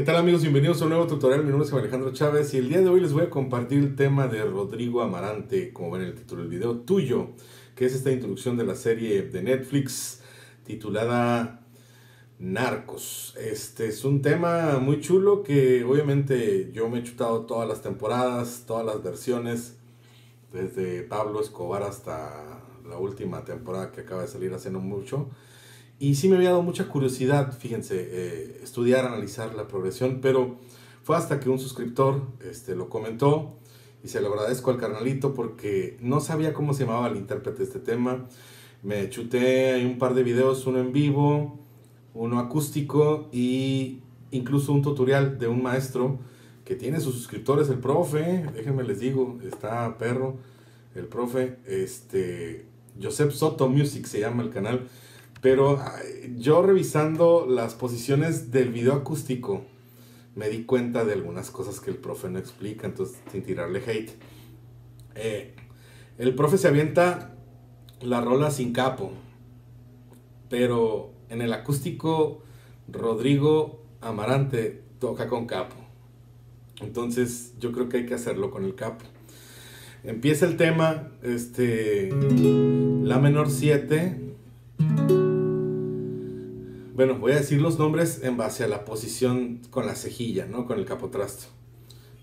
¿Qué tal amigos? Bienvenidos a un nuevo tutorial. Mi nombre es Alejandro Chávez y el día de hoy les voy a compartir el tema de Rodrigo Amarante, como ven en el título del video, tuyo, que es esta introducción de la serie de Netflix titulada Narcos. Este es un tema muy chulo que obviamente yo me he chutado todas las temporadas, todas las versiones, desde Pablo Escobar hasta la última temporada que acaba de salir hace no mucho. Y sí me había dado mucha curiosidad, fíjense, eh, estudiar, analizar la progresión, pero fue hasta que un suscriptor este, lo comentó y se lo agradezco al carnalito porque no sabía cómo se llamaba el intérprete de este tema. Me chuté un par de videos, uno en vivo, uno acústico y incluso un tutorial de un maestro que tiene sus suscriptores, el profe, déjenme les digo, está perro, el profe, este, Joseph Soto Music se llama el canal pero yo revisando las posiciones del video acústico, me di cuenta de algunas cosas que el profe no explica, entonces sin tirarle hate. Eh, el profe se avienta la rola sin capo, pero en el acústico Rodrigo Amarante toca con capo. Entonces yo creo que hay que hacerlo con el capo. Empieza el tema, este, La menor 7 bueno, voy a decir los nombres en base a la posición con la cejilla, ¿no? Con el capotrasto.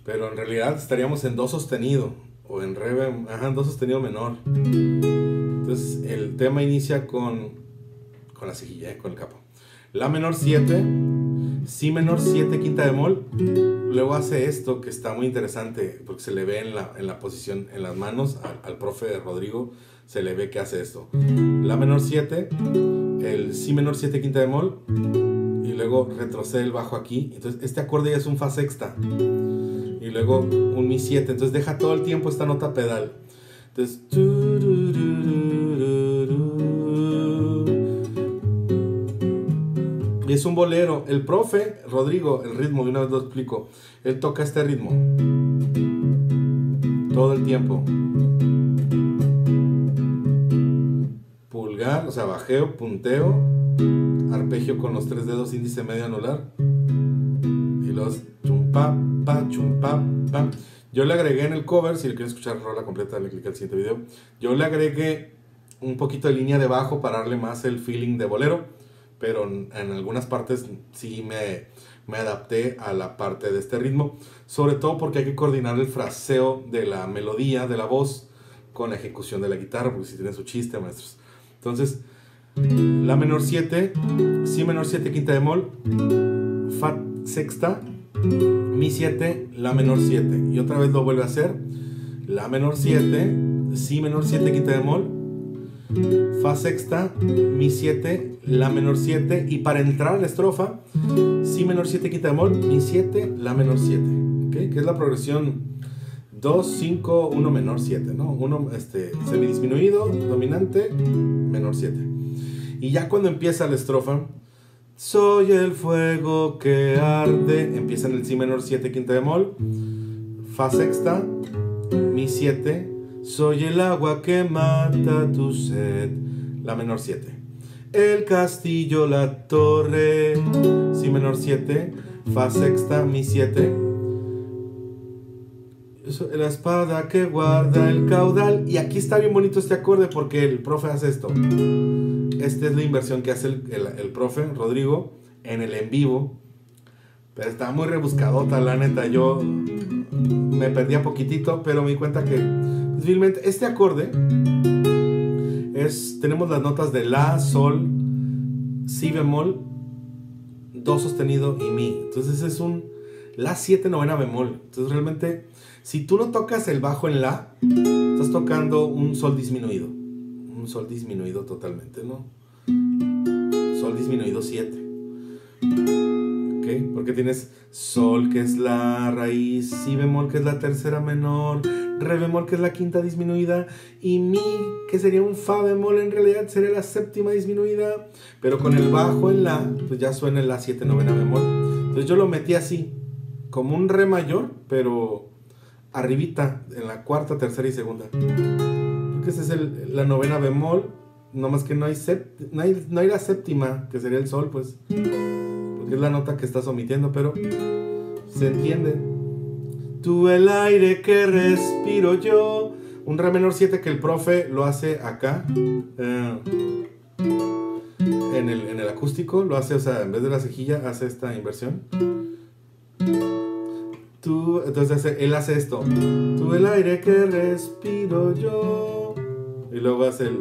Pero en realidad estaríamos en do sostenido o en re, ajá, en do sostenido menor. Entonces el tema inicia con, con la cejilla, ¿eh? con el capo. La menor 7, si menor 7, quinta bemol. Luego hace esto que está muy interesante porque se le ve en la, en la posición, en las manos al, al profe Rodrigo, se le ve que hace esto. La menor 7 el Si menor 7 quinta bemol y luego retrocede el bajo aquí. Entonces este acorde ya es un Fa sexta y luego un Mi 7. Entonces deja todo el tiempo esta nota pedal. Entonces... Es un bolero. El profe, Rodrigo, el ritmo, de una vez lo explico. Él toca este ritmo. Todo el tiempo. O sea, bajeo, punteo, arpegio con los tres dedos índice medio anular y los chumpa, pa, chumpa, pa. Yo le agregué en el cover, si le quieren escuchar la rola completa, le clic al siguiente video. Yo le agregué un poquito de línea de bajo para darle más el feeling de bolero, pero en, algunas partes sí me, me adapté a la parte de este ritmo, sobre todo porque hay que coordinar el fraseo de la melodía, de la voz, con la ejecución de la guitarra, porque si tienen su chiste, maestros. Entonces, La menor 7, Si menor 7, quinta bemol, Fa sexta, Mi 7, La menor 7. Y otra vez lo vuelve a hacer. La menor 7, Si menor 7, quinta bemol, Fa sexta, Mi 7, La menor 7. Y para entrar a la estrofa, Si menor 7, quinta bemol, Mi 7, La menor 7. ¿okay? Que es la progresión 2, 5, 1 menor 7, ¿no? 1 este, semidisminuido, dominante, menor 7. Y ya cuando empieza la estrofa, soy el fuego que arde, empieza en el si menor 7, quinta bemol, fa sexta, mi 7, soy el agua que mata tu sed, la menor 7. El castillo, la torre, si menor 7, fa sexta, mi 7, la espada que guarda el caudal. Y aquí está bien bonito este acorde porque el profe hace esto. Esta es la inversión que hace el, profe Rodrigo en el en vivo. Pero está muy rebuscadota, la neta. Yo me perdía poquitito, pero me di cuenta que pues, este acorde es. Tenemos las notas de La, Sol, Si bemol, Do sostenido y Mi. Entonces es un La 7 novena bemol. Entonces realmente si tú no tocas el bajo en La, estás tocando un Sol disminuido. Un Sol disminuido totalmente, ¿no? Sol disminuido 7. ¿Ok? Porque tienes Sol, que es la raíz, Si bemol, que es la tercera menor, Re bemol, que es la quinta disminuida, y Mi, que sería un Fa bemol, en realidad sería la séptima disminuida, pero con el bajo en La, pues ya suena el La 7 novena bemol. Entonces yo lo metí así, como un Re mayor, pero arribita, en la cuarta, tercera y segunda. Porque esa es la novena bemol, no más que no hay, no hay, no hay la séptima, que sería el sol, pues. Porque es la nota que estás omitiendo, pero se entiende. Tú el aire que respiro yo. Un re menor 7 que el profe lo hace acá. Eh, en, el, en el acústico lo hace, o sea, en vez de la cejilla, hace esta inversión. Tú, entonces él hace esto. Tú el aire que respiro yo. Y luego hace el.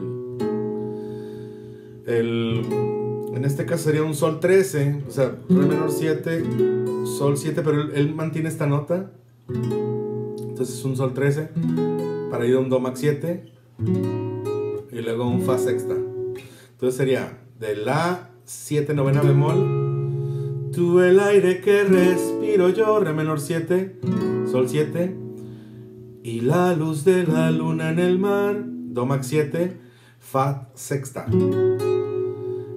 El. En este caso sería un sol 13. O sea, re menor 7, sol 7, pero él, él mantiene esta nota. Entonces es un sol 13. Para ir a un do max 7. Y luego un fa sexta. Entonces sería de la 7 novena bemol. Tú el aire que respiro yo, re menor 7, sol 7. Y la luz de la luna en el mar, do max 7, fa sexta.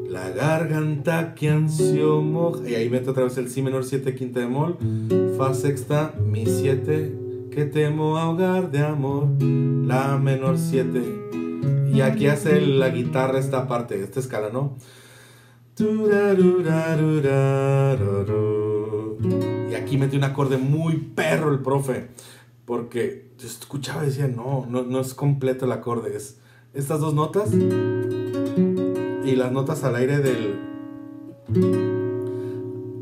La garganta que ansio moja. Y ahí meto otra vez el si menor 7, quinta bemol, fa sexta, mi 7, que temo ahogar de amor, la menor 7. Y aquí hace la guitarra esta parte, esta escala, ¿no? Y aquí mete un acorde muy perro el profe. Porque yo escuchaba y decía, no, no, no es completo el acorde. Es estas dos notas y las notas al aire del...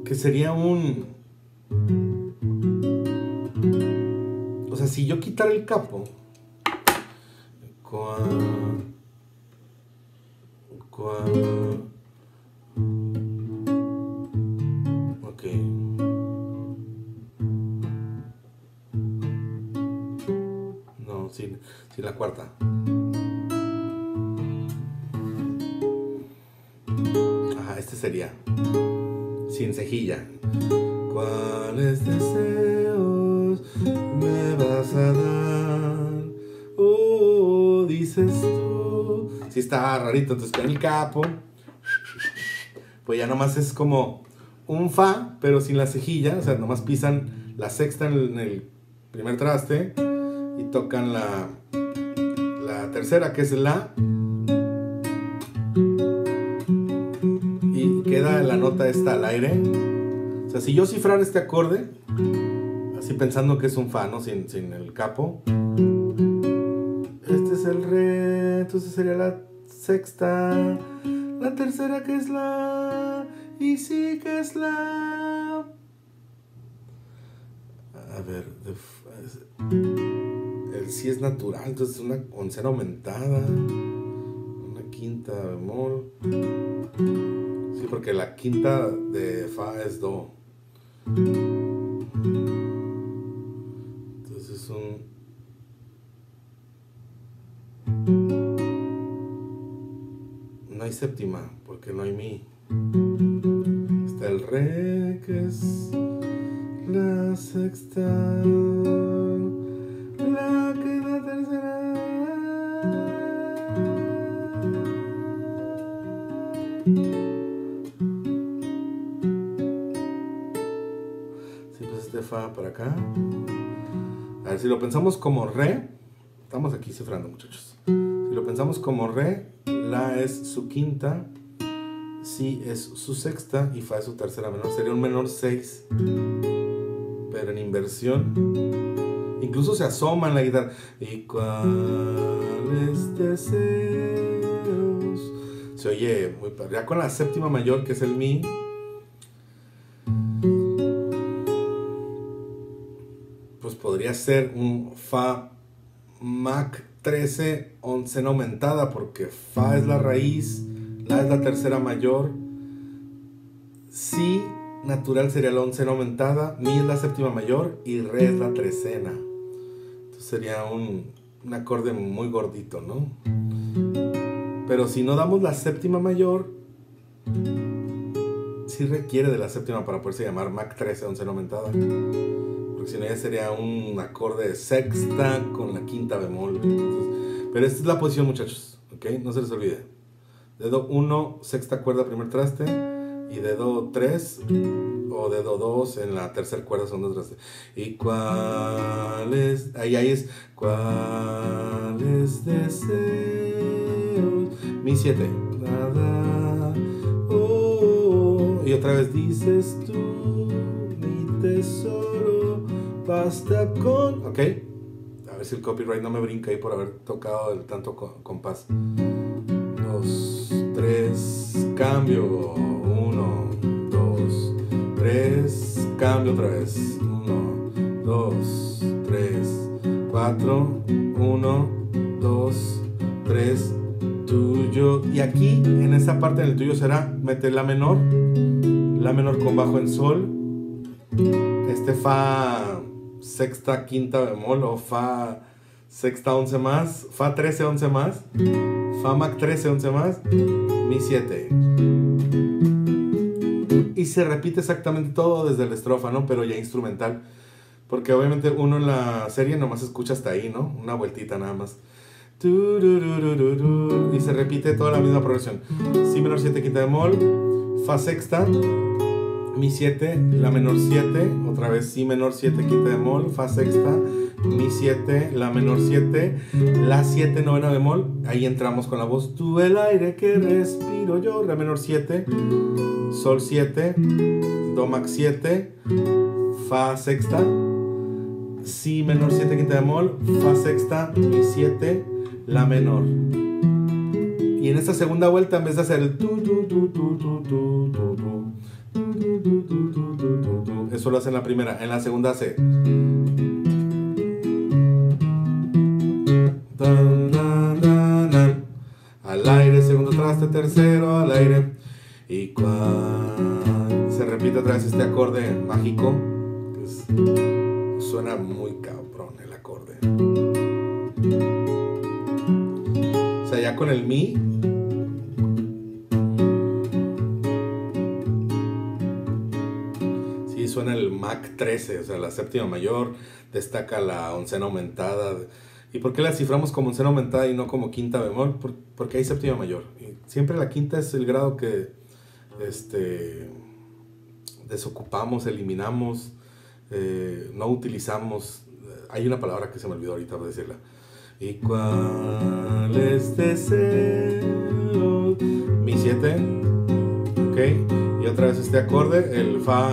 Que sería un... O sea, si yo quitara el capo... Cua, cua, ¿Cuáles deseos me vas a dar? Oh, dices tú. Sí está rarito, entonces con el capo. Pues ya nomás es como un fa, pero sin la cejilla. O sea, nomás pisan la sexta en el primer traste y tocan la, la tercera, que es la. Nota esta al aire. O sea, si yo cifrara este acorde, así pensando que es un fa, ¿no? Sin, sin el capo. Este es el re, entonces sería la sexta. La tercera que es la. Y sí que es la. A ver, el sí es natural, entonces es una oncena aumentada. Una quinta bemol. Sí, porque la quinta de fa es do. Entonces es un. No hay séptima, porque no hay mi. Está el re, que es la sexta. Para acá. A ver, si lo pensamos como re, estamos aquí cifrando, muchachos. Si lo pensamos como re, la es su quinta, si es su sexta y fa es su tercera menor. Sería un menor 6, pero en inversión. Incluso se asoma en la guitarra. ¿Y cuáles deseos? Se oye muy padre. Ya con la séptima mayor, que es el mi. Podría ser un fa mac 13 oncena aumentada, porque fa es la raíz, la es la tercera mayor, si natural sería la oncena aumentada, mi es la séptima mayor y re es la trecena. Entonces sería un, acorde muy gordito, ¿no? Pero si no damos la séptima mayor, sí requiere de la séptima para poderse llamar Mac 13 oncena aumentada. Ya sería un acorde de sexta con la quinta bemol. Pero esta es la posición, muchachos. ¿Ok? No se les olvide. Dedo 1, sexta cuerda, primer traste. Y dedo 3 o dedo 2 en la tercera cuerda, segundo traste. ¿Y cuáles? Ahí, ahí es. ¿Cuáles deseos? Mi 7. Nada. Oh, y otra vez dices tú, mi tesoro, basta con... Ok, a ver si el copyright no me brinca ahí por haber tocado el tanto compás. Dos, tres, cambio. Uno, dos, tres, cambio otra vez. Uno, dos, tres, cuatro. Uno, dos, tres, tuyo. Y aquí, en esa parte del tuyo será meter la menor. La menor con bajo en sol. Este fa sexta, quinta bemol o fa sexta, once más, fa 13, once más, fa mac 13, once más, mi 7. Y se repite exactamente todo desde la estrofa, ¿no? Pero ya instrumental. Porque obviamente uno en la serie nomás escucha hasta ahí, ¿no? Una vueltita nada más. Y se repite toda la misma progresión. Si menor 7, quinta bemol, fa sexta, mi 7, la menor 7, otra vez si menor 7, quinta bemol, fa sexta, mi 7, la menor 7, la 7, novena bemol, ahí entramos con la voz, tú el aire que respiro yo, la menor 7, sol 7, do max 7, fa sexta, si menor 7, quinta bemol, fa sexta, mi 7, la menor. Y en esta segunda vuelta, en vez de hacer el tu, tu, tu, tu, tu, tu, tu, eso lo hace en la primera. En la segunda hace. Al aire, segundo traste, tercero al aire. Y cuando se repite otra vez este acorde mágico, suena muy cabrón el acorde. O sea, ya con el mi el Mac 13, o sea, la séptima mayor, destaca la oncena aumentada. ¿Y por qué la ciframos como oncena aumentada y no como quinta bemol? porque hay séptima mayor. Y siempre la quinta es el grado que este, desocupamos, eliminamos, eh, no utilizamos. Hay una palabra que se me olvidó ahorita para decirla. ¿Y cuál es deseo? Mi 7, ¿ok? Y otra vez este acorde, el Fa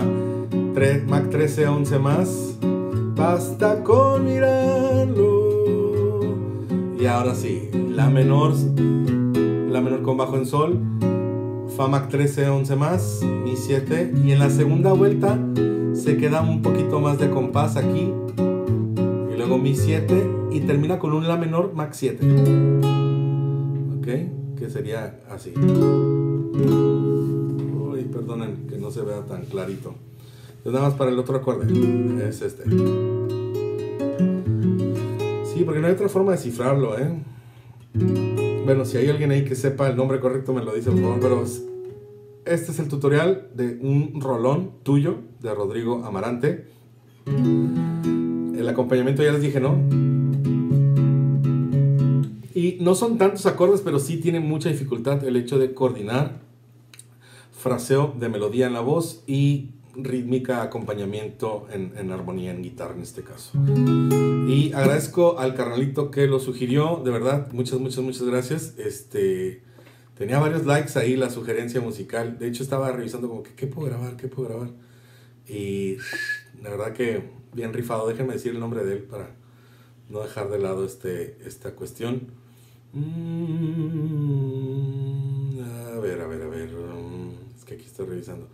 Mac 13 11 más. Basta con mirarlo. Y ahora sí, la menor, la menor con bajo en sol. Fa Mac 13 11 más, mi 7. Y en la segunda vuelta se queda un poquito más de compás aquí. Y luego mi 7 y termina con un La menor Mac 7. ¿Ok? Que sería así. Uy, perdonen que no se vea tan clarito. Es nada más para el otro acorde. Es este. Sí, porque no hay otra forma de cifrarlo, ¿eh? Bueno, si hay alguien ahí que sepa el nombre correcto, me lo dice, por favor. Pero este es el tutorial de un rolón tuyo, de Rodrigo Amarante. El acompañamiento ya les dije, ¿no? Y no son tantos acordes, pero sí tiene mucha dificultad el hecho de coordinar fraseo de melodía en la voz y rítmica, acompañamiento en, armonía, en guitarra en este caso. Y agradezco al carnalito que lo sugirió, de verdad, muchas, muchas, muchas gracias. Este, tenía varios likes ahí la sugerencia musical. De hecho, estaba revisando como que, ¿qué puedo grabar? ¿Qué puedo grabar? Y la verdad que bien rifado. Déjenme decir el nombre de él para no dejar de lado este, esta cuestión. Mm, a ver, a ver, a ver. Es que aquí estoy revisando.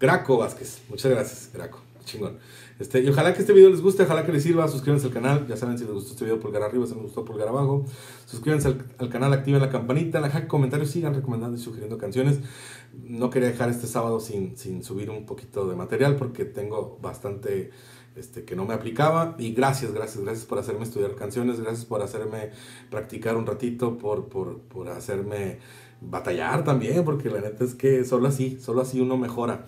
Graco Vázquez. Muchas gracias, Graco. Chingón. Este, y ojalá que este video les guste, ojalá que les sirva. Suscríbanse al canal. Ya saben, si les gustó este video, pulgar arriba. Si les gustó, pulgar abajo. Suscríbanse al, canal, activen la campanita, la comentarios, sigan recomendando y sugiriendo canciones. No quería dejar este sábado sin, sin subir un poquito de material porque tengo bastante este, que no me aplicaba. Y gracias, gracias, gracias por hacerme estudiar canciones, gracias por hacerme practicar un ratito, por, por, por hacerme batallar también, porque la neta es que solo así, solo así uno mejora.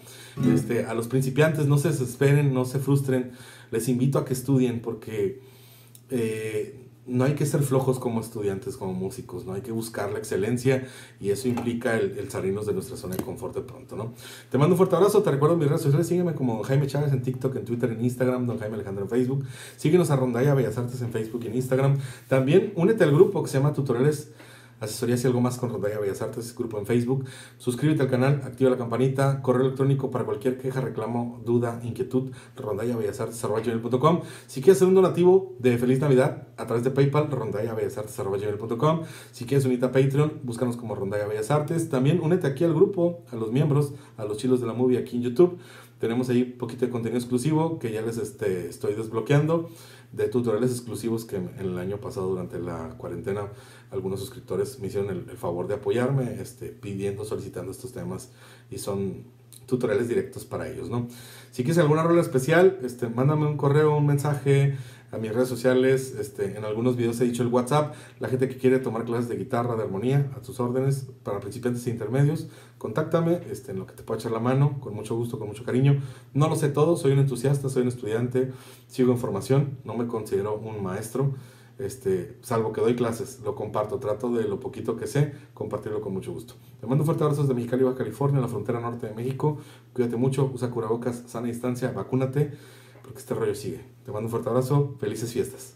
Este, a los principiantes no se desesperen, no se frustren, les invito a que estudien porque eh, no hay que ser flojos como estudiantes, como músicos, no hay que buscar la excelencia y eso implica el, salirnos de nuestra zona de confort de pronto, ¿no? Te mando un fuerte abrazo, te recuerdo mis redes sociales, sígueme como Jaime Chávez en TikTok, en Twitter, en Instagram, Don Jaime Alejandro en Facebook, síguenos a Rondalla Bellas Artes en Facebook y en Instagram, también únete al grupo que se llama Tutoriales asesorías y algo más con Rondalla Bellas Artes, grupo en Facebook. Suscríbete al canal, activa la campanita, correo electrónico para cualquier queja, reclamo, duda, inquietud, rondallabellasartes.com. Si quieres ser un donativo de Feliz Navidad a través de PayPal, rondallabellasartes.com. Si quieres unirte a Patreon, búscanos como Rondalla Bellas Artes. También únete aquí al grupo, a los miembros, a los chilos de la movie aquí en YouTube. Tenemos ahí un poquito de contenido exclusivo que ya les este, estoy desbloqueando de tutoriales exclusivos que en el año pasado durante la cuarentena algunos suscriptores me hicieron el, favor de apoyarme este, pidiendo, solicitando estos temas y son tutoriales directos para ellos, ¿no? Si quieres alguna rola especial, este, mándame un correo, un mensaje, a mis redes sociales, este, en algunos videos he dicho el WhatsApp, la gente que quiere tomar clases de guitarra, de armonía, a tus órdenes, para principiantes e intermedios, contáctame este, en lo que te pueda echar la mano, con mucho gusto, con mucho cariño. No lo sé todo, soy un entusiasta, soy un estudiante, sigo en formación, no me considero un maestro, este, salvo que doy clases, lo comparto, trato de lo poquito que sé, compartirlo con mucho gusto. Te mando un fuerte abrazo desde Mexicali, Baja California, la frontera norte de México. Cuídate mucho, usa curabocas, sana distancia, vacúnate, porque este rollo sigue. Te mando un fuerte abrazo, felices fiestas.